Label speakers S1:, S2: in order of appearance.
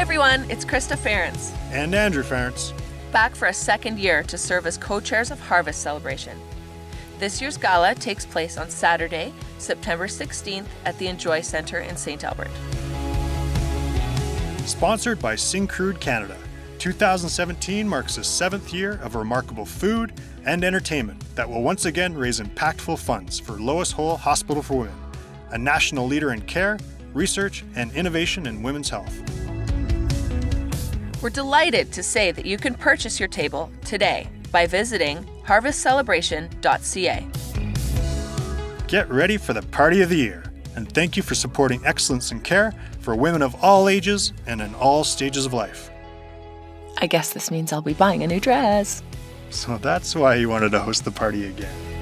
S1: Hi, everyone. It's Krista Ference.
S2: And Andrew Ference.
S1: Back for a second year to serve as co chairs of Harvest Celebration. This year's gala takes place on Saturday, September 16th at the Enjoy Centre in St. Albert.
S2: Sponsored by Syncrude Canada. 2017 marks the seventh year of remarkable food and entertainment that will once again raise impactful funds for Lois Hole Hospital for Women, a national leader in care, research, and innovation in women's health.
S1: We're delighted to say that you can purchase your table today by visiting harvestcelebration.ca.
S2: Get ready for the party of the year, and thank you for supporting excellence in care for women of all ages and in all stages of life.
S1: I guess this means I'll be buying a new dress.
S2: So that's why you wanted to host the party again.